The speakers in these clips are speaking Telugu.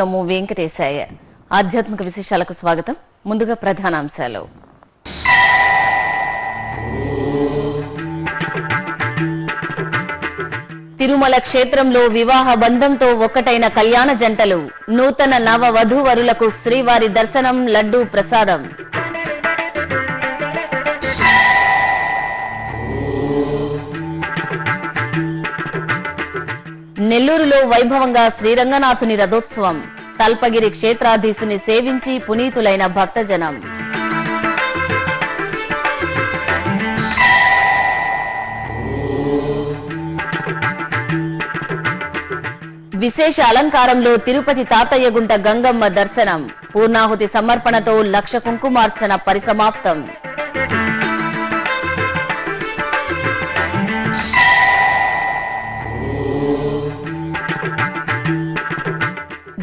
ఓం నమో వెంకటేశాయ. ఆధ్యాత్మిక విశేషాలకు స్వాగతం. ముందుగా ప్రధానాంశాలు. తిరుమల క్షేత్రంలో వివాహ బంధంతో ఒక్కటైన కళ్యాణ జంటలు నూతన నవ వధూవరులకు శ్రీవారి దర్శనం లడ్డూ ప్రసాదం. నెల్లూరులో వైభవంగా శ్రీరంగనాథుని రథోత్సవం. తల్పగిరి క్షేత్రాధీశుని సేవించి పునీతులైన భక్తజనం. విశేష అలంకారంలో తిరుపతి తాతయ్యగుంట గంగమ్మ దర్శనం. పూర్ణాహుతి సమర్పణతో లక్ష కుంకుమార్చన పరిసమాప్తం.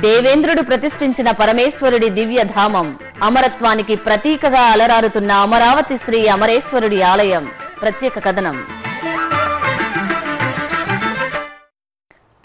దేవేంద్రుడు ప్రతిష్ఠించిన పరమేశ్వరుడి దివ్య ధామం. అమరత్వానికి ప్రతీకగా అలరారుతున్న అమరావతి శ్రీ అమరేశ్వరుడి ఆలయం. ప్రత్యేక కథనం.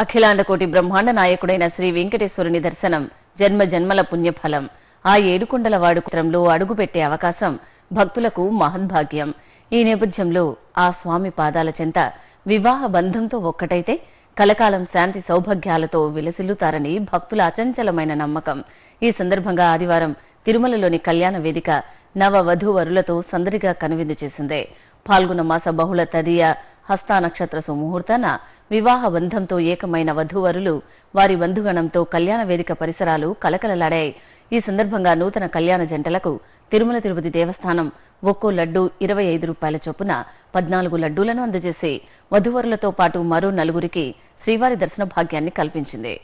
అఖిలాండకోటి బ్రహ్మాండ నాయకుడైన శ్రీ వెంకటేశ్వరుని దర్శనం జన్మ జన్మల పుణ్యఫలం. ఆ ఏడుకొండల వాడుకుత్రంలో అడుగుపెట్టే అవకాశం భక్తులకు మహద్భాగ్యం. ఈ నేపథ్యంలో ఆ స్వామి పాదాల చెంత వివాహ బంధంతో ఒక్కటైతే కలకాలం శాంతి సౌభాగ్యాలతో విలసిల్లుతారని భక్తుల అచంచలమైన నమ్మకం. ఈ సందర్భంగా ఆదివారం తిరుమలలోని కళ్యాణ వేదిక నవ వధూవరులతో సందడిగా కనువిందు చేసింది. పాల్గొన్న మాస బహుళ తదియ హస్తా నక్షత్ర సుముహూర్తాన వివాహ బంధంతో ఏకమైన వధూవరులు వారి బంధుగణంతో కళ్యాణ వేదిక పరిసరాలు కలకలలాడాయి. ఈ సందర్భంగా నూతన కళ్యాణ జంటలకు తిరుమల తిరుపతి దేవస్థానం ఒక్కో లడ్డు ఇరవై ఐదు రూపాయల చొప్పున పద్నాలుగు లడ్డూలను అందజేసి వధూవరులతో పాటు మరో నలుగురికి శ్రీవారి దర్శన భాగ్యాన్ని కల్పించింది.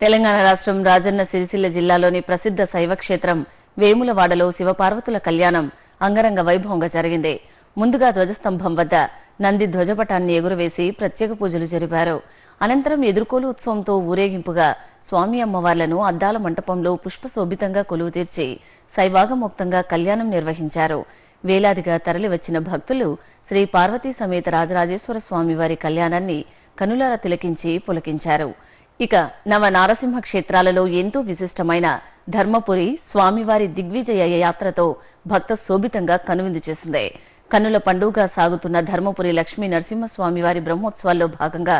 తెలంగాణ రాష్ట్రం రాజన్న సిరిసిల్ల జిల్లాలోని ప్రసిద్ధ శైవ క్షేత్రం వేములవాడలో శివపార్వతుల కళ్యాణం అంగరంగ వైభవంగా జరిగింది. ముందుగా ధ్వజస్తంభం వద్ద నంది ధ్వజపటాన్ని ఎగురవేసి ప్రత్యేక పూజలు జరిపారు. అనంతరం ఎదుర్కోలు ఉత్సవంతో ఊరేగింపుగా స్వామి అమ్మవార్లను అద్దాల మంటపంలో పుష్పశోభితంగా కొలువు తీర్చి శైవాగమోక్తంగా కళ్యాణం నిర్వహించారు. వేలాదిగా తరలివచ్చిన భక్తులు శ్రీ పార్వతీ సమేత రాజరాజేశ్వర స్వామివారి కళ్యాణాన్ని కనులార తిలకించి పులకించారు. ఇక నవ నారసింహ క్షేత్రాలలో ఎంతో విశిష్టమైన ధర్మపురి స్వామివారి దిగ్విజయ యాత్రతో భక్త శోభితంగా కనువిందు చేసింది. కన్నుల పండుగ సాగుతున్న ధర్మపురి లక్ష్మీ నరసింహస్వామి వారి బ్రహ్మోత్సవాల్లో భాగంగా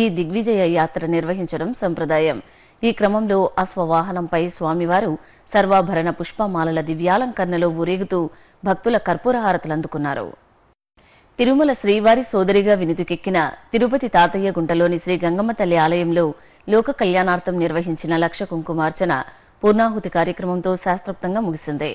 ఈ దిగ్విజయ యాత్ర నిర్వహించడం సంప్రదాయం. ఈ క్రమంలో అశ్వవాహనంపై స్వామివారు సర్వాభరణ పుష్పమాలల దివ్యాలంకరణలో ఊరేగుతూ భక్తుల కర్పూర హారతులు అందుకున్నారు. తిరుమల శ్రీవారి సోదరిగా వినితికెక్కిన తిరుపతి తాతయ్య గుంటలోని శ్రీ గంగమ్మ తల్లి ఆలయంలో లోక కళ్యాణార్థం నిర్వహించిన లక్ష కుంకుమార్చన పూర్ణాహుతి కార్యక్రమంతో శాస్త్రోక్తంగా ముగిసింది.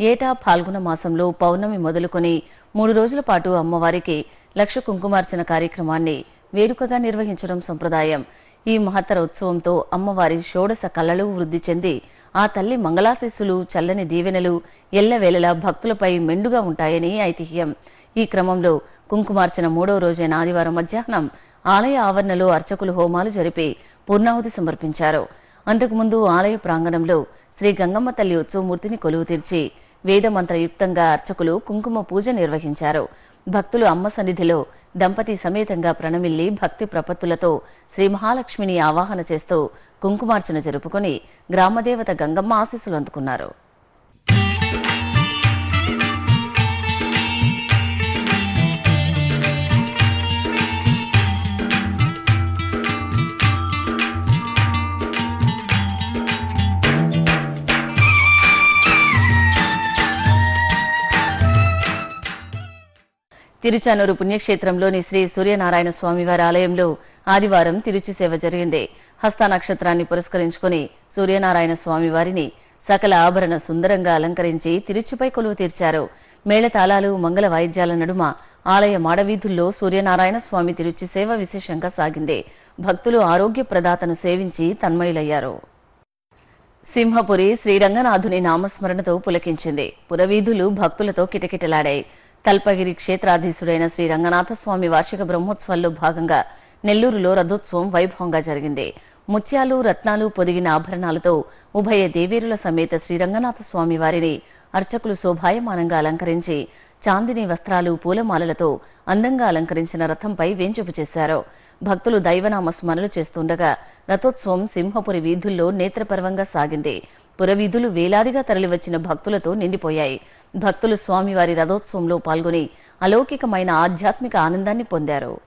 ఏటా ఫాల్గుణ మాసంలో పౌర్ణమి మొదలుకొని మూడు రోజుల పాటు అమ్మవారికి లక్ష కుంకుమార్చన కార్యక్రమాన్ని వేడుకగా నిర్వహించడం సంప్రదాయం. ఈ మహత్తర ఉత్సవంతో అమ్మవారి షోడశ కళలు వృద్ధి చెంది ఆ తల్లి మంగళాశిస్సులు చల్లని దీవెనలు ఎల్లవేళలా భక్తులపై మెండుగా ఉంటాయని ఐతిహ్యం. ఈ క్రమంలో కుంకుమార్చన మూడవ రోజైన ఆదివారం మధ్యాహ్నం ఆలయ ఆవరణలో అర్చకులు హోమాలు జరిపి పూర్ణాహుతి సమర్పించారు. అంతకుముందు ఆలయ ప్రాంగణంలో శ్రీ గంగమ్మ తల్లి ఉత్సవమూర్తిని కొలువు తీర్చి వేదమంత్రయుక్తంగా అర్చకులు కుంకుమ పూజ నిర్వహించారు. భక్తులు అమ్మ సన్నిధిలో దంపతి సమేతంగా ప్రణమిల్లి భక్తి ప్రపత్తులతో శ్రీ మహాలక్ష్మిని ఆవాహన చేస్తూ కుంకుమార్చన జరుపుకుని గ్రామదేవత గంగమ్మ ఆశీస్సులు అందుకున్నారు. తిరుచానూరు పుణ్యక్షేత్రంలోని శ్రీ సూర్యనారాయణ స్వామివారి ఆలయంలో ఆదివారం తిరుచి సేవ జరిగింది. హస్త నక్షత్రాన్ని పురస్కరించుకుని సూర్యనారాయణ స్వామివారిని సకల ఆభరణ సుందరంగా అలంకరించి తిరుచిపై కొలువు తీర్చారు. మేళతాళాలు మంగళ వాయిద్యాల నడుమ ఆలయ మాడవీధుల్లో సూర్యనారాయణ స్వామి తిరుచి సేవ విశేషంగా సాగింది. భక్తులు ఆరోగ్య ప్రదాతను సేవించి తన్మయులయ్యారు. సింహపురి శ్రీరంగనాథుని నామస్మరణతో పులకించింది. పురవీధులు భక్తులతో కిటకిటలాడాయి. తల్పగిరి క్షేత్రాధీశుడైన శ్రీ రంగనాథ స్వామి వార్షిక బ్రహ్మోత్సవాల్లో భాగంగా నెల్లూరులో రథోత్సవం వైభవంగా జరిగింది. ముత్యాలు రత్నాలు పొదిగిన ఆభరణాలతో ఉభయ దేవేరుల సమేత శ్రీరంగనాథ స్వామి వారిని అర్చకులు శోభాయమానంగా అలంకరించి చాందిని వస్త్రాలు పూలమాలలతో అందంగా అలంకరించిన రథంపై వేంచుపు చేశారు. భక్తులు దైవనామ స్మరణలు చేస్తుండగా రథోత్సవం సింహపురి వీధుల్లో నేత్రపర్వంగా సాగింది. పురవీధులు వేలాదిగా తరలివచ్చిన భక్తులతో నిండిపోయాయి. భక్తులు స్వామివారి రథోత్సవంలో పాల్గొని అలౌకికమైన ఆధ్యాత్మిక ఆనందాన్ని పొందారు.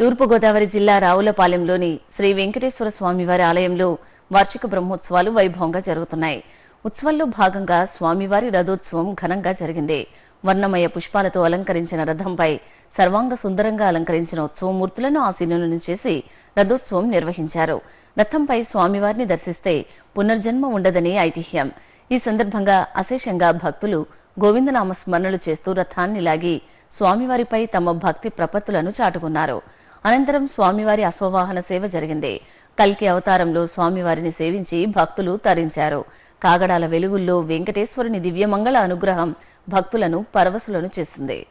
తూర్పుగోదావరి జిల్లా రావులపాలెంలోని శ్రీ వెంకటేశ్వర స్వామివారి ఆలయంలో వార్షిక బ్రహ్మోత్సవాలు వైభవంగా జరుగుతున్నాయి. ఉత్సవంలో భాగంగా స్వామివారి రథోత్సవం ఘనంగా జరిగింది. వర్ణమయ పుష్పాలతో అలంకరించిన రథంపై సర్వాంగ సుందరంగా అలంకరించిన ఉత్సవమూర్తులను ఆశీనులను చేసి రథోత్సవం నిర్వహించారు. రథంపై స్వామివారిని దర్శిస్తే పునర్జన్మ ఉండదని ఐతిహ్యం. ఈ సందర్భంగా అశేషంగా భక్తులు గోవిందనామ స్మరణలు చేస్తూ రథాన్ని లాగి స్వామివారిపై తమ భక్తి ప్రపత్తులను చాటుకున్నారు. అనంతరం స్వామివారి అశ్వవాహన సేవ జరిగింది. కల్కి అవతారంలో స్వామివారిని సేవించి భక్తులు తరించారు. కాగడాల వెలుగుల్లో వెంకటేశ్వరుని దివ్యమంగళ అనుగ్రహం భక్తులను పరవశులను చేసింది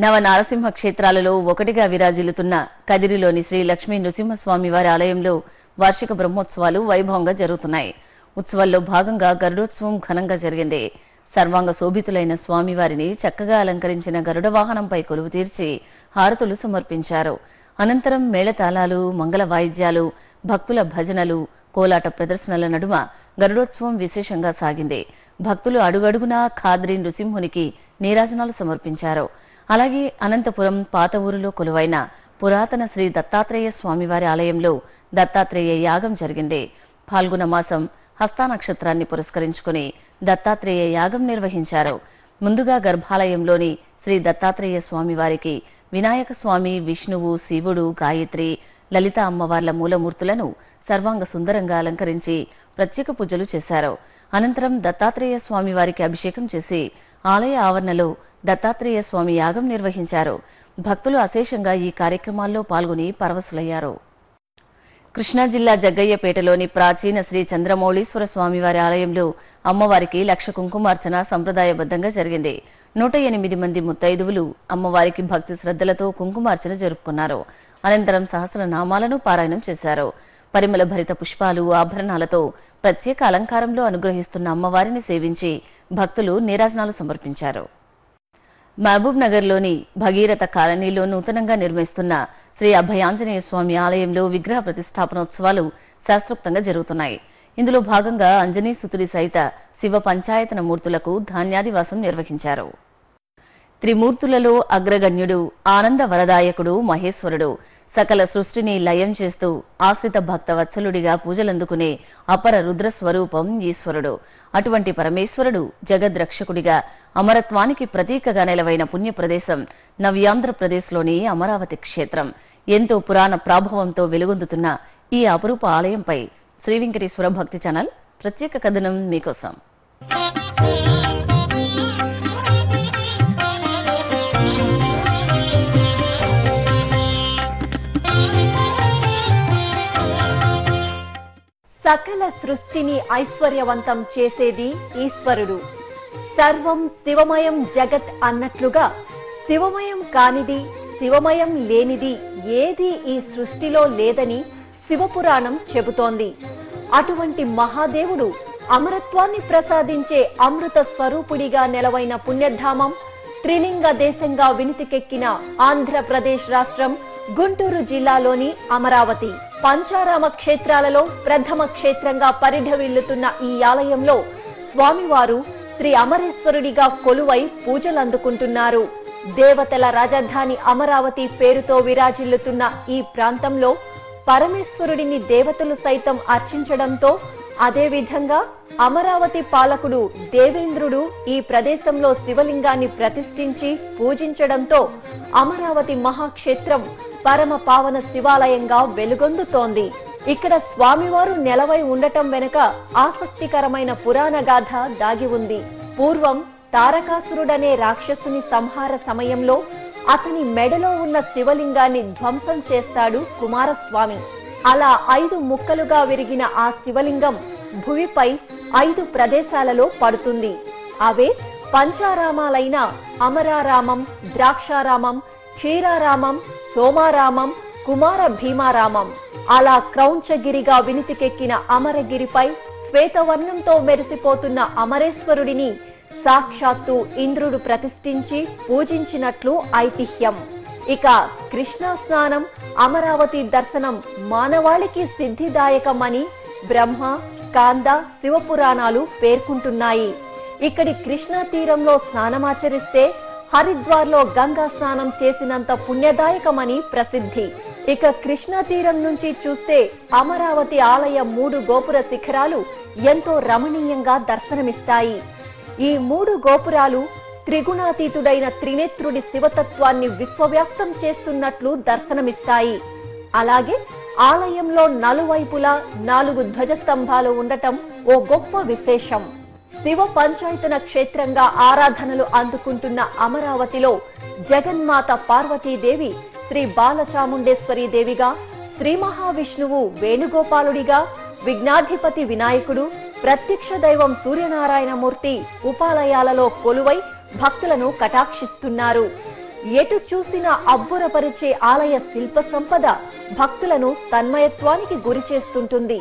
నవ నారసింహ క్షేత్రాలలో ఒకటిగా విరాజిల్లుతున్న కదిరిలోని శ్రీ లక్ష్మీ నృసింహస్వామి వారి ఆలయంలో వార్షిక బ్రహ్మోత్సవాలు వైభవంగా జరుగుతున్నాయి. ఉత్సవాల్లో భాగంగా గరుడోత్సవం ఘనంగా జరిగింది. సర్వాంగ శోభితులైన స్వామివారిని చక్కగా అలంకరించిన గరుడ వాహనంపై కొలువు తీర్చి హారతులు సమర్పించారు. అనంతరం మేళతాళాలు మంగళ వాయిద్యాలు భక్తుల భజనలు కోలాట ప్రదర్శనల నడుమ గరుడోత్సవం విశేషంగా సాగింది. భక్తులు అడుగడుగునా ఖాద్రి నృసింహునికి నీరాజనాలు సమర్పించారు. అలాగే అనంతపురం పాత ఊరిలో కొలువైన పురాతన శ్రీ దత్తాత్రేయ స్వామివారి ఆలయంలో దత్తాత్రేయ యాగం జరిగింది. ఫాల్గుణ మాసం హస్తా నక్షత్రాన్ని పురస్కరించుకుని దత్తాత్రేయ యాగం నిర్వహించారు. ముందుగా గర్భాలయంలోని శ్రీ దత్తాత్రేయ స్వామివారికి వినాయక స్వామి విష్ణువు శివుడు గాయత్రి లలిత అమ్మవార్ల మూలమూర్తులను సర్వాంగ సుందరంగా అలంకరించి ప్రత్యేక పూజలు చేశారు. అనంతరం దత్తాత్రేయ స్వామి వారికి అభిషేకం చేసి ఆలయ ఆవరణలో దత్తాత్రేయ స్వామి యాగం నిర్వహించారు. భక్తులు అశేషంగా ఈ కార్యక్రమాల్లో పాల్గొని పరవశులయ్యారు. కృష్ణా జిల్లా జగ్గయ్యపేటలోని ప్రాచీన శ్రీ చంద్రమౌళీశ్వర స్వామివారి ఆలయంలో అమ్మవారికి లక్ష కుంకుమార్చన సంప్రదాయబద్ధంగా జరిగింది. నూట ఎనిమిది మంది ముత్తైదువులు అమ్మవారికి భక్తి శ్రద్ధలతో కుంకుమార్చన జరుపుకున్నారు. అనంతరం సహస్రనామాలను పారాయణం చేశారు. పరిమళ భరిత పుష్పాలు ఆభరణాలతో ప్రత్యేక అలంకారంలో అనుగ్రహిస్తున్న అమ్మవారిని సేవించి భక్తులు నీరాజనాలు సమర్పించారు. మహబూబ్ నగర్లోని భగీరథ కాలనీలో నూతనంగా నిర్మిస్తున్న శ్రీ అభయాంజనేయ స్వామి ఆలయంలో విగ్రహ ప్రతిష్టాపనోత్సవాలు శాస్త్రోక్తంగా జరుగుతున్నాయి. ఇందులో భాగంగా అంజనీ సుతుడి సహిత శివ పంచాయతన మూర్తులకు ధాన్యాదివాసం నిర్వహించారు. త్రిమూర్తులలో అగ్రగణ్యుడు ఆనంద వరదాయకుడు మహేశ్వరుడు. సకల సృష్టిని లయం చేస్తూ ఆశ్రిత భక్తవత్సలుడిగా పూజలందుకునే అపర రుద్రస్వరూపం ఈశ్వరుడు. అటువంటి పరమేశ్వరుడు జగద్రక్షకుడిగా అమరత్వానికి ప్రతీకగా నిలవైన పుణ్య ప్రదేశం నవ్యాంధ్రప్రదేశ్లోని అమరావతి క్షేత్రం. ఎంతో పురాణ ప్రాభవంతో వెలుగొందుతున్న ఈ అపరూప ఆలయంపై శ్రీ వెంకటేశ్వర భక్తి ఛానల్ ప్రత్యేక కథనం మీకోసం. సకల సృష్టిని ఐశ్వర్యవంతం చేసేది ఈశ్వరుడు. సర్వం శివమయం జగత్ అన్నట్లుగా శివమయం కానిది శివమయం లేనిది ఏది ఈ సృష్టిలో లేదని శివపురాణం చెబుతోంది. అటువంటి మహాదేవుడు అమరత్వాన్ని ప్రసాదించే అమృత స్వరూపుడిగా నెలవైన పుణ్యధామం త్రిలింగ దేశంగా వినితికెక్కిన ఆంధ్రప్రదేశ్ రాష్ట్రం గుంటూరు జిల్లాలోని అమరావతి. పంచారామ క్షేత్రాలలో ప్రథమ క్షేత్రంగా పరిఢవిల్లుతున్న ఈ ఆలయంలో స్వామివారు శ్రీ అమరేశ్వరుడిగా కొలువై పూజలందుకుంటున్నారు. దేవతల రాజధాని అమరావతి పేరుతో విరాజిల్లుతున్న ఈ ప్రాంతంలో పరమేశ్వరుడిని దేవతలు సైతం అర్చించడంతో అదేవిధంగా అమరావతి పాలకుడు దేవేంద్రుడు ఈ ప్రదేశంలో శివలింగాన్ని ప్రతిష్ఠించి పూజించడంతో అమరావతి మహాక్షేత్రం పరమ పావన శివాలయంగా వెలుగొందుతోంది. ఇక్కడ స్వామివారు నెలవై ఉండటం వెనుక ఆసక్తికరమైన పురాణ గాథ దాగి ఉంది. పూర్వం తారకాసురుడనే రాక్షసుని సంహార సమయంలో అతని మెడలో ఉన్న శివలింగాన్ని ధ్వంసం చేస్తాడు కుమారస్వామి. అలా ఐదు ముక్కలుగా విరిగిన ఆ శివలింగం భువిపై ఐదు ప్రదేశాలలో పడుతుంది. అవే పంచారామాలైన అమరారామం ద్రాక్షారామం క్షీరారామం సోమారామం కుమార భీమారామం. అలా క్రౌంచగిరిగా వినితికెక్కిన అమరగిరిపై శ్వేతవర్ణంతో మెరిసిపోతున్న అమరేశ్వరుడిని సాక్షాత్తు ఇంద్రుడు ప్రతిష్ఠించి పూజించినట్లు ఐతిహ్యం. ఇక కృష్ణా స్నానం అమరావతి దర్శనం మానవాళికి సిద్ధిదాయకమని బ్రహ్మ కాంద శివపురాణాలు పేర్కొంటున్నాయి. ఇక్కడి కృష్ణా తీరంలో స్నానమాచరిస్తే హరిద్వార్లో గంగా స్నానం చేసినంత పుణ్యదాయకమని ప్రసిద్ధి. ఇక కృష్ణా తీరం నుంచి చూస్తే అమరావతి ఆలయ మూడు గోపుర శిఖరాలు ఎంతో రమణీయంగా దర్శనమిస్తాయి. ఈ మూడు గోపురాలు త్రిగుణాతీతుడైన త్రినేత్రుడి శివతత్వాన్ని విశ్వవ్యాప్తం చేస్తున్నట్లు దర్శనమిస్తాయి. అలాగే ఆలయంలో నలువైపులా నాలుగు ధ్వజస్తంభాలు ఉండటం ఓ గొప్ప విశేషం. శివ పంచాయతన క్షేత్రంగా ఆరాధనలు అందుకుంటున్న అమరావతిలో జగన్మాత పార్వతీదేవి శ్రీ బాలచాముండేశ్వరి దేవిగా శ్రీ మహావిష్ణువు వేణుగోపాలుడిగా విఘ్నాధిపతి వినాయకుడు ప్రత్యక్ష దైవం సూర్యనారాయణమూర్తి ఉపాలయాలలో కొలువై భక్తులను కటాక్షిస్తున్నారు. ఎటు చూసినా అబ్బురపరిచే ఆలయ శిల్ప సంపద భక్తులను తన్మయత్వానికి గురి చేస్తుంటుంది.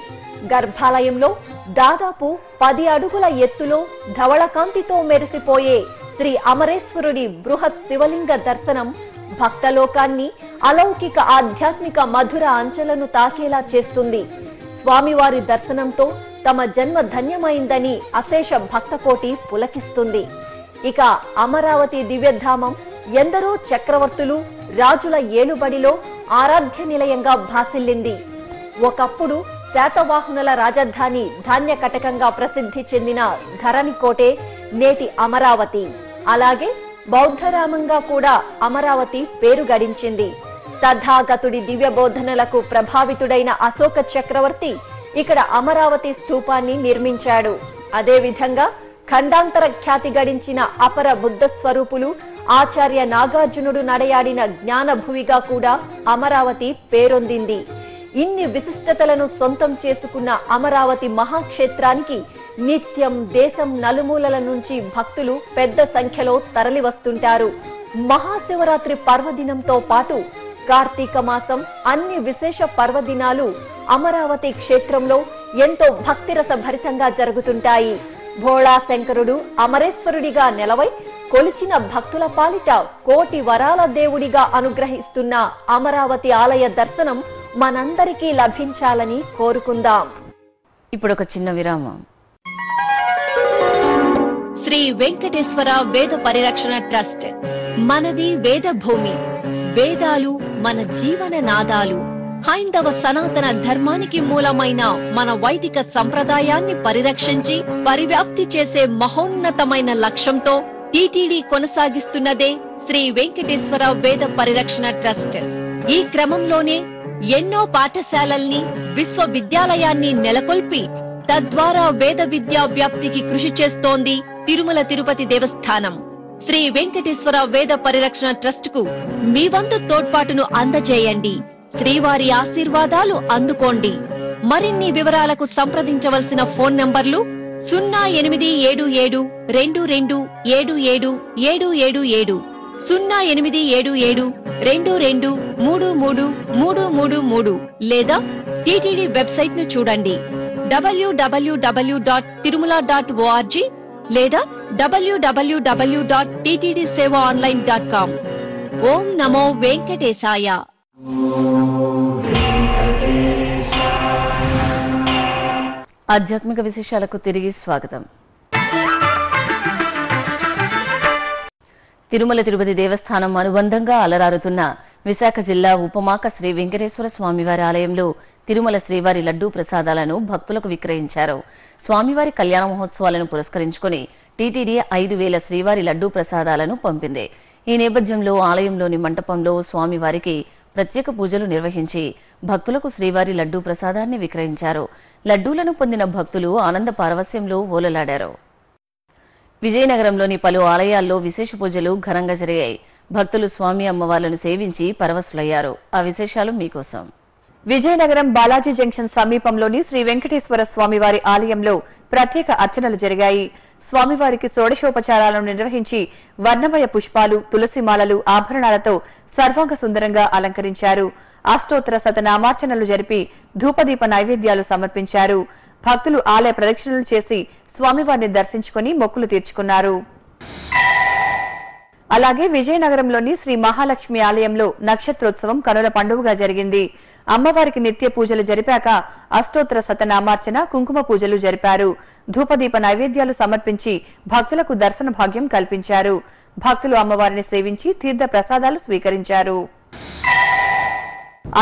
గర్భాలయంలో దాదాపు పది అడుగుల ఎత్తులో ధవళకాంతితో మెరిసిపోయే శ్రీ అమరేశ్వరుడి బృహత్ శివలింగ దర్శనం భక్తలోకాన్ని అలౌకిక ఆధ్యాత్మిక మధుర అంచెలను తాకేలా చేస్తుంది. స్వామివారి దర్శనంతో తమ జన్మ ధన్యమైందని అశేష భక్తకోటి పులకిస్తుంది. ఇక అమరావతి దివ్యధామం ఎందరో చక్రవర్తులు రాజుల ఏలుబడిలో ఆరాధ్య నిలయంగా భాసిల్లింది. ఒకప్పుడు శాతవాహనుల రాజధాని ధాన్య కటకంగా ప్రసిద్ధి చెందిన ధరణికోటే నేటి అమరావతి. అలాగే బౌద్ధరామంగా కూడా అమరావతి పేరు గడించింది. తథాగతుడి దివ్య బోధనలకు ప్రభావితుడైన అశోక చక్రవర్తి ఇక్కడ అమరావతి స్థూపాన్ని నిర్మించాడు. అదేవిధంగా ఖండాంతర ఖ్యాతి గడించిన అపర బుద్ధ స్వరూపులు ఆచార్య నాగార్జునుడు నడయాడిన జ్ఞానభువిగా కూడా అమరావతి పేరొందింది. ఇన్ని విశిష్టతలను సొంతం చేసుకున్న అమరావతి మహాక్షేత్రానికి నిత్యం దేశం నలుమూలల నుంచి భక్తులు పెద్ద సంఖ్యలో తరలివస్తుంటారు. మహాశివరాత్రి పర్వదినంతో పాటు కార్తీక మాసం అన్ని విశేష పర్వదినాలు అమరావతి క్షేత్రంలో ఎంతో భక్తిరస భరితంగా జరుగుతుంటాయి. భోళా శంకరుడు అమరేశ్వరుడిగా నెలవై కొలిచిన భక్తుల పాలిట కోటి వరాల దేవుడిగా అనుగ్రహిస్తున్న అమరావతి ఆలయ దర్శనం మనందరికీ లభించాలని కోరుకుందాం. ఇప్పుడు ఒక చిన్న విరామం. శ్రీ వెంకటేశ్వర వేద పరిరక్షణ ట్రస్ట్. మనది వేద భూమి. వేదాలు మన జీవన నాదాలు. హైందవ సనాతన ధర్మానికి మూలమైన మన వైదిక సంప్రదాయాన్ని పరిరక్షించి పరివ్యాప్తి చేసే మహోన్నతమైన లక్ష్యంతో టీటీడీ కొనసాగిస్తున్నదే శ్రీ వెంకటేశ్వర వేద పరిరక్షణ ట్రస్ట్. ఈ క్రమంలోనే ఎన్నో పాఠశాలల్ని విశ్వవిద్యాలయాన్ని నెలకొల్పి తద్వారా వేద విద్యా వ్యాప్తికి కృషి చేస్తోంది తిరుమల తిరుపతి దేవస్థానం. శ్రీ వెంకటేశ్వర వేద పరిరక్షణ ట్రస్ట్కు మీ వంతు తోడ్పాటును అందజేయండి. శ్రీవారి ఆశీర్వాదాలు అందుకోండి. మరిన్ని వివరాలకు సంప్రదించవలసిన ఫోన్ నంబర్లు సున్నా ఎనిమిది ఏడు ఏడు రెండు రెండు ఏడు ఏడు ఏడు ఏడు ఏడు సున్నా ఎనిమిది ఏడు ఏడు రెండు రెండు మూడు మూడు మూడు మూడు మూడు లేదా టీటీడీ వెబ్సైట్ను చూడండి W W W dot Tirumala dot ORG లేదా W W W dot TTD seva online dot com. ఓం నమో వెంకటేశాయ. ఆధ్యాత్మిక విశేషాలకు తిరిగి స్వాగతం. తిరుమల తిరుపతి దేవస్థానం అనుబంధంగా అలరారుతున్న విశాఖ జిల్లా ఉపమాక శ్రీ వెంకటేశ్వర స్వామివారి ఆలయంలో తిరుమల శ్రీవారి లడ్డూ ప్రసాదాలను భక్తులకు విక్రయించారు. స్వామివారి కళ్యాణ మహోత్సవాలను పురస్కరించుకుని టీటీడీ ఐదు వేల శ్రీవారి లడ్డూ ప్రసాదాలను పంపింది. ఈ నేపథ్యంలో ఆలయంలోని మంటపంలో స్వామివారికి ప్రత్యేక పూజలు నిర్వహించి భక్తులకు శ్రీవారి లడ్డూ ప్రసాదాన్ని విక్రయించారు. లడ్డూలను పొందిన భక్తులు ఆనంద పారవస్యంలో ఓలలాడారు. విజయనగరంలోని పలు ఆలయాల్లో విశేష పూజలు ఘనంగా జరిగాయి. భక్తులు స్వామి అమ్మవార్లను సేవించి పరవశులయ్యారు. ఆ విశేషాలు మీకోసం. విజయనగరం బాలాజీ జంక్షన్ సమీపంలోని శ్రీ వెంకటేశ్వర స్వామివారి ఆలయంలో ప్రత్యేక అర్చనలు జరిగాయి. స్వామివారికి షోడశోపచారాలను నిర్వహించి వర్ణమయ పుష్పాలు తులసిమాలలు ఆభరణాలతో సర్వాంగ సుందరంగా అలంకరించారు. అష్టోత్తర శతనామార్చనలు జరిపి ధూపదీప నైవేద్యాలు సమర్పించారు. భక్తులు ఆలయ ప్రదక్షిణలు చేసి స్వామివారిని దర్శించుకుని మొక్కులు తీర్చుకున్నారు. అలాగే విజయనగరంలోని శ్రీ మహాలక్ష్మి ఆలయంలో నక్షత్రోత్సవం కనుల పండుగగా జరిగింది. అమ్మవారికి నిత్య పూజలు జరిపాక అష్టోత్తర శతనామార్చన కుంకుమ పూజలు జరిపారు. ధూపదీప నైవేద్యాలు సమర్పించి భక్తులకు దర్శన భాగ్యం కల్పించారు. భక్తులు అమ్మవారిని సేవించి తీర్థ ప్రసాదాలు స్వీకరించారు.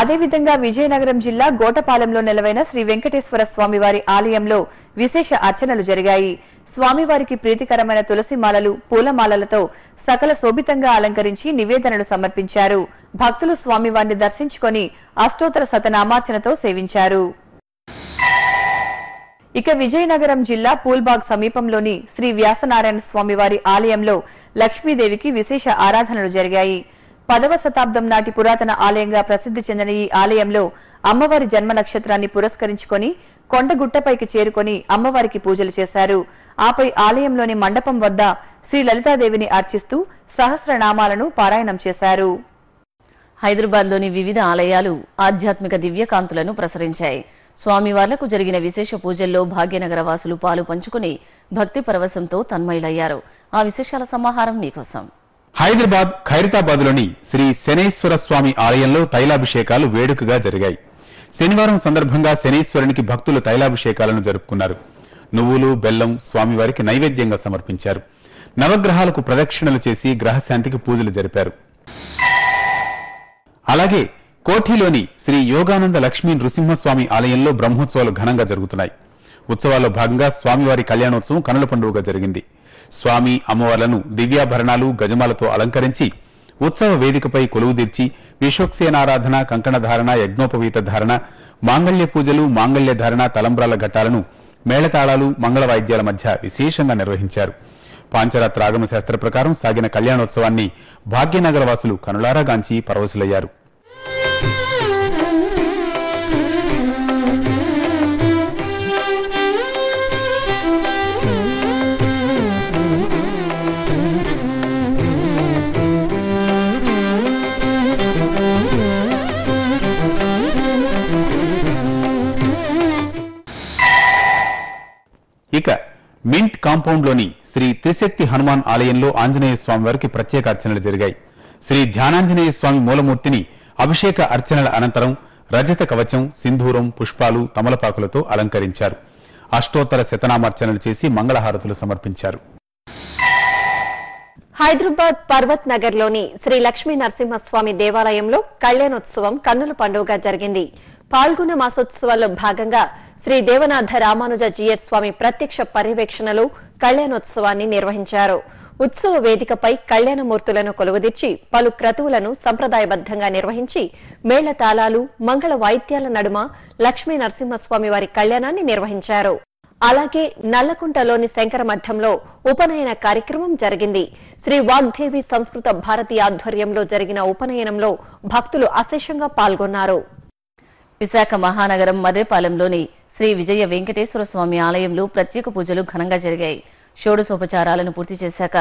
అదేవిధంగా విజయనగరం జిల్లా గోటపాలెంలో నెలవైన శ్రీ వెంకటేశ్వర స్వామివారి ఆలయంలో విశేష అర్చనలు జరిగాయి. స్వామివారికి ప్రీతికరమైన తులసి మాలలు పూలమాలలతో సకల శోభితంగా అలంకరించి నివేదనలు సమర్పించారు. భక్తులు స్వామివారిని దర్శించుకొని అష్టోత్తర శతనామార్చనతో సేవించారు. ఇక విజయనగరం జిల్లా పూల్బాగ్ సమీపంలోని శ్రీ వ్యాసనారాయణ స్వామివారి ఆలయంలో లక్ష్మీదేవికి విశేష ఆరాధనలు జరిగాయి. పదవ శతాబ్దం నాటి పురాతన ఆలయంగా ప్రసిద్ధి చెందిన ఈ ఆలయంలో అమ్మవారి జన్మ నక్షత్రాన్ని పురస్కరించుకొని కొండగుట్టపైకి చేరుకొని అమ్మవారికి పూజలు చేశారు. ఆపై ఆలయంలోని మండపం వద్ద శ్రీ లలితాదేవిని అర్చిస్తూ సహస్రనామాలను పారాయణం చేశారు. హైదరాబాద్లోని వివిధ ఆలయాలు ఆధ్యాత్మిక దివ్యకాంతులను ప్రసరించాయి. స్వామివార్లకు జరిగిన విశేష పూజల్లో భాగ్యనగర వాసులు పాలు పంచుకుని భక్తి పరవశంతో తన్మయులయ్యారు. ఆ విశేషాల సమాహారం మీకోసం. హైదరాబాద్ ఖైరతాబాద్లోని శ్రీ శనేశ్వర స్వామి ఆలయంలో తైలాభిషేకాలు వేడుకగా జరిగాయి. శనివారం సందర్భంగా శనీశ్వరునికి భక్తులు తైలాభిషేకాలను జరుపుకున్నారు. నువ్వులు బెల్లం స్వామివారికి నైవేద్యంగా సమర్పించారు. నవగ్రహాలకు ప్రదక్షిణలు చేసి గ్రహశాంతికి పూజలు జరిపారు. అలాగే కోఠిలోని శ్రీ యోగానంద లక్ష్మీ నృసింహస్వామి ఆలయంలో బ్రహ్మోత్సవాలు ఘనంగా జరుగుతున్నాయి. ఉత్సవాల్లో భాగంగా స్వామివారి కళ్యాణోత్సవం కనుల పండుగగా జరిగింది. స్వామి అమ్మవార్లను దివ్యాభరణాలు గజమాలతో అలంకరించి ఉత్సవ వేదికపై కొలువుదీర్చి విశ్వక్సేనారాధన కంకణధారణ యజ్ఞోపవీత ధారణ మాంగళ్య పూజలు మాంగళ్య ధారణ తలంబ్రాల ఘట్టాలను మేళతాళాలు మంగళ వాయిద్యాల మధ్య విశేషంగా నిర్వహించారు. పాంచరాత్ర ఆగమ శాస్త్ర ప్రకారం సాగిన కళ్యాణోత్సవాన్ని భాగ్యనగర వాసులు కనులారాగాంచి పరవశులయ్యారు. మింట్ కాంపౌండ్లోని శ్రీ త్రిశక్తి హనుమాన్ ఆలయంలో ఆంజనేయ స్వామి వారికి ప్రత్యేక అర్చనలు జరిగాయి. శ్రీ ధ్యానాంజనేయ స్వామి మూలమూర్తిని అభిషేక అర్చనల అనంతరం రజత కవచం సింధూరం పుష్పాలు తమలపాకులతో అలంకరించారు. అష్టోత్తర శతనామర్చనలు చేసి మంగళహారతులు సమర్పించారు. హైదరాబాద్ పర్వత్ నగర్లోని శ్రీ లక్ష్మీ నరసింహస్వామి దేవాలయంలో కళ్యాణోత్సవం కన్నుల పండుగ జరిగింది. పాల్గొన మాసోత్సవాల్లో భాగంగా శ్రీ దేవనాథ రామానుజ జీఎస్ స్వామి ప్రత్యక్ష పర్యవేక్షణలో కళ్యాణోత్సవాన్ని నిర్వహించారు. ఉత్సవ వేదికపై కళ్యాణమూర్తులను కొలువుదీర్చి పలు క్రతువులను సంప్రదాయబద్ధంగా నిర్వహించి మేళతాళాలు మంగళ వాయిద్యాల నడుమ లక్ష్మీ నరసింహస్వామి వారి కళ్యాణాన్ని నిర్వహించారు. అలాగే నల్లకుంటలోని శంకర మఠంలో ఉపనయన కార్యక్రమం జరిగింది. శ్రీ వాగ్దేవి సంస్కృత భారతి ఆధ్వర్యంలో జరిగిన ఉపనయనంలో భక్తులు అశేషంగా పాల్గొన్నారు. విశాఖ మహానగరం మర్రేపాలెంలోని శ్రీ విజయ వెంకటేశ్వర స్వామి ఆలయంలో ప్రత్యేక పూజలు ఘనంగా జరిగాయి. షోడశోపచారాలను పూర్తి చేశాక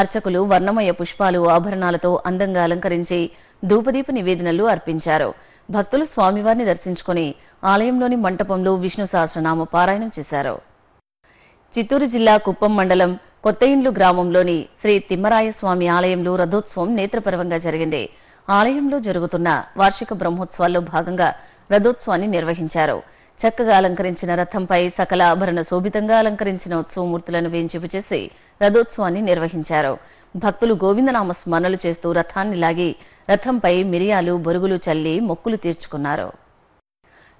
అర్చకులు వర్ణమయ పుష్పాలు ఆభరణాలతో అందంగా అలంకరించి ధూపదీప నివేదనలు అర్పించారు. భక్తులు స్వామివారిని దర్శించుకుని ఆలయంలోని మంటపంలో విష్ణు సహస్రనామ పారాయణం చేశారు. చిత్తూరు జిల్లా కుప్పం మండలం కొత్త ఇండ్లు గ్రామంలోని శ్రీ తిమ్మరాయ స్వామి ఆలయంలో రథోత్సవం నేత్రపరవంగా జరిగింది. ఆలయంలో జరుగుతున్న వార్షిక బ్రహ్మోత్సవాల్లో భాగంగా రథోత్సవాన్ని నిర్వహించారు. చక్కగా అలంకరించిన రథంపై సకల ఆభరణ శోభితంగా అలంకరించిన ఉత్సవమూర్తులను వేంచిపు చేసి రథోత్సవాన్ని నిర్వహించారు. భక్తులు గోవిందనామ స్మరణలు చేస్తూ రథాన్ని లాగి రథంపై మిరియాలు బొరుగులు చల్లి మొక్కులు తీర్చుకున్నారు.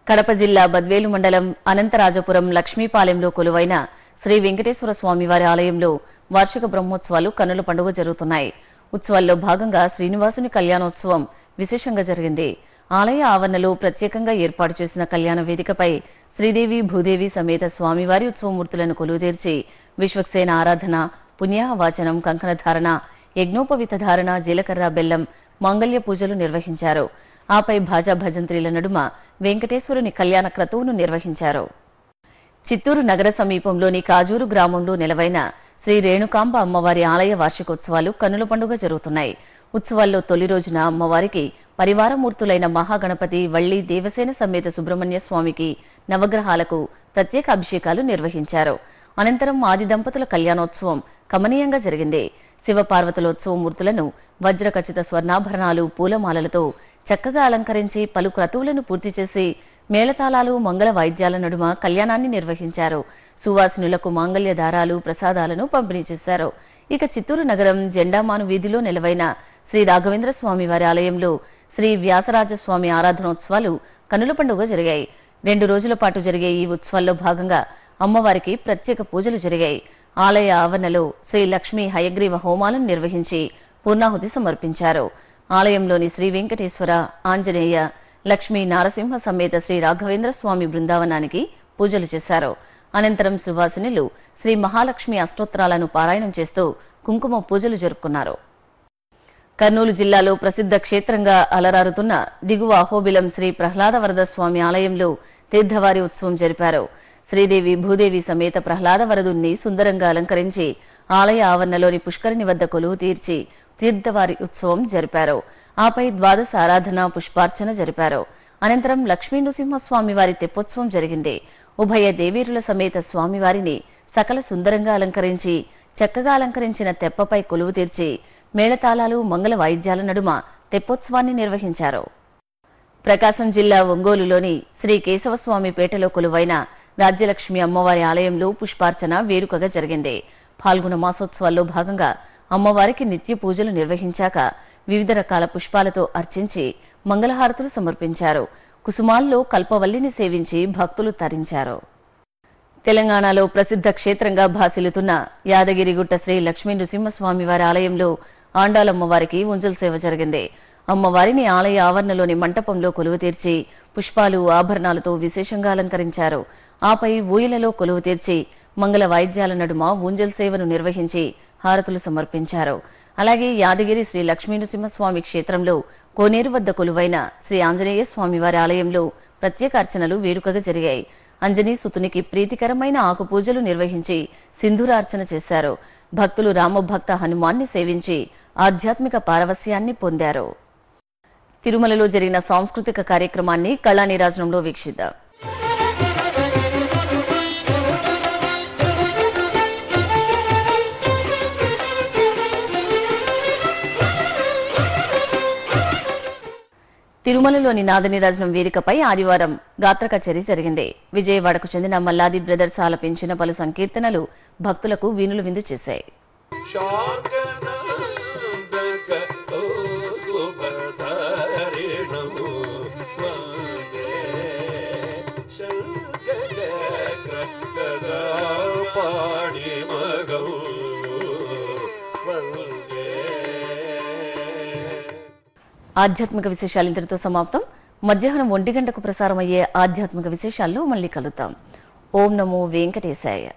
కడప జిల్లా బద్వేలు మండలం అనంతరాజపురం లక్ష్మీపాలెంలో కొలువైన శ్రీ వెంకటేశ్వర స్వామివారి ఆలయంలో వార్షిక బ్రహ్మోత్సవాలు కన్నుల పండుగ జరుగుతున్నాయి. ఉత్సవాల్లో భాగంగా శ్రీనివాసుని కళ్యాణోత్సవం విశేషంగా జరిగింది. ఆలయ ఆవరణలో ప్రత్యేకంగా ఏర్పాటు చేసిన కళ్యాణ వేదికపై శ్రీదేవి భూదేవి సమేత స్వామివారి ఉత్సవమూర్తులను కొలువుదీర్చి విశ్వక్సేన ఆరాధన పుణ్యాహవాచనం కంకణధారణ యజ్ఞోపవిత ధారణ జీలకర్ర బెల్లం మాంగళ్య పూజలు నిర్వహించారు. ఆపై భాజా భజంత్రీల నడుమ వెంకటేశ్వరుని కళ్యాణ క్రతువును నిర్వహించారు. చిత్తూరు నగర సమీపంలోని కాజూరు గ్రామంలో నెలవైన శ్రీ రేణుకాంబ అమ్మవారి ఆలయ వార్షికోత్సవాలు కన్నుల పండుగ జరుగుతున్నాయి. ఉత్సవాల్లో తొలి రోజున అమ్మవారికి పరివారమూర్తులైన మహాగణపతి వల్లి దేవసేన సమేత సుబ్రహ్మణ్య స్వామికి నవగ్రహాలకు ప్రత్యేక అభిషేకాలు నిర్వహించారు. అనంతరం ఆది దంపతుల కళ్యాణోత్సవం కమనీయంగా జరిగింది. శివపార్వతులోత్సవ మూర్తులను వజ్రఖచిత స్వర్ణాభరణాలు పూలమాలలతో చక్కగా అలంకరించి పలు క్రతువులను పూర్తి చేసి మేళతాళాలు మంగళ వాయిద్యాల నడుమ కళ్యాణాన్ని నిర్వహించారు. సువాసినులకు మాంగళ్య దారాలు ప్రసాదాలను పంపిణీ చేశారు. ఇక చిత్తూరు నగరం జెండామాను వీధిలో నిలవైన శ్రీ రాఘవేంద్ర స్వామి వారి ఆలయంలో శ్రీ వ్యాసరాజ స్వామి ఆరాధనోత్సవాలు కనుల పండుగ జరిగాయి. రెండు రోజుల పాటు జరిగే ఈ ఉత్సవాల్లో భాగంగా అమ్మవారికి ప్రత్యేక పూజలు జరిగాయి. ఆలయ ఆవరణలో శ్రీ లక్ష్మీ హయగ్రీవ హోమాలను నిర్వహించి పూర్ణాహుతి సమర్పించారు. ఆలయంలోని శ్రీ వెంకటేశ్వర ఆంజనేయ లక్ష్మీ నారసింహ సమేత శ్రీ రాఘవేంద్ర స్వామి బృందావనానికి పూజలు చేశారు. అనంతరం సువాసినులు శ్రీ మహాలక్ష్మి అష్టోత్తరాలను పారాయణం చేస్తూ కుంకుమ పూజలు జరుపుకున్నారు. కర్నూలు జిల్లాలో ప్రసిద్ధ క్షేత్రంగా అలరారుతున్న దిగువ అహోబిలం శ్రీ ప్రహ్లాదవరద స్వామి ఆలయంలో తీర్థవారి ఉత్సవం జరిపారు. శ్రీదేవి భూదేవి సమేత ప్రహ్లాదవరదుణ్ణి సుందరంగా అలంకరించి ఆలయ ఆవరణలోని పుష్కరిణి వద్ద కొలువు తీర్చి తీర్థవారి ఉత్సవం జరిపారు. ఆపై ద్వాదశ ఆరాధన పుష్పార్చన జరిపారు. అనంతరం లక్ష్మీ నృసింహస్వామి వారి తెప్పోత్సవం జరిగింది. ఉభయ దేవీరుల సమేత స్వామివారిని సకల సుందరంగా అలంకరించి చక్కగా అలంకరించిన తెప్పపై కొలువు తీర్చి మేళతాళాలు మంగళ వాయిద్యాల నడుమ తెప్పోత్సవాన్ని నిర్వహించారు. ప్రకాశం జిల్లా ఒంగోలులోని శ్రీ కేశవస్వామి పేటలో కొలువైన రాజ్యలక్ష్మి అమ్మవారి ఆలయంలో పుష్పార్చన వేడుకగా జరిగింది. పాల్గొన మాసోత్సవాల్లో భాగంగా అమ్మవారికి నిత్య పూజలు నిర్వహించాక వివిధ రకాల పుష్పాలతో అర్చించి మంగళహారతులు సమర్పించారు. కుసుమాల్లో కల్పవల్లిని సేవించి భక్తులు తరించారు. తెలంగాణలో ప్రసిద్ధ క్షేత్రంగా భాసిల్లుతున్న యాదగిరిగుట్ట శ్రీ లక్ష్మీ నృసింహస్వామి వారి ఆలయంలో ఆండాలమ్మవారికి ఉంజల్ సేవ జరిగింది. అమ్మవారిని ఆలయ ఆవరణలోని మంటపంలో కొలువు తీర్చి పుష్పాలు ఆభరణాలతో విశేషంగా అలంకరించారు. ఆపై ఊయలలో కొలువు తీర్చి మంగళ వాయిద్యాల నడుమ ఊంజల్ సేవను నిర్వహించి హారతులు సమర్పించారు. అలాగే యాదగిరి శ్రీ లక్ష్మీ నృసింహస్వామి క్షేత్రంలో కోనేరు వద్ద కొలువైన శ్రీ ఆంజనేయ స్వామివారి ఆలయంలో ప్రత్యేక అర్చనలు వేడుకగా జరిగాయి. అంజనీ సుతునికి ప్రీతికరమైన ఆకు పూజలు నిర్వహించి సింధూరార్చన చేశారు. భక్తులు రామభక్త హనుమాన్ని సేవించి ఆధ్యాత్మిక పారవస్యాన్ని పొందారు. తిరుమలలో జరిగిన సాంస్కృతిక కార్యక్రమాన్ని కళానీరాజనంలో వీక్షిద్దాం. తిరుమలలోని నాదనీరాజనం వేదికపై ఆదివారం గాత్ర కచేరీ జరిగింది. విజయవాడకు చెందిన మల్లాది బ్రదర్స్ ఆలపించిన పలు సంకీర్తనలు భక్తులకు వీణులు విందు చేశాయి. శార్గనందకో ఆధ్యాత్మిక విశేషాలు ఇంతటితో సమాప్తం. మధ్యాహ్నం ఒంటి గంటకు ప్రసారం అయ్యే ఆధ్యాత్మిక విశేషాల్లో మళ్ళీ కలుద్దాం. ఓం నమో వెంకటేశాయ.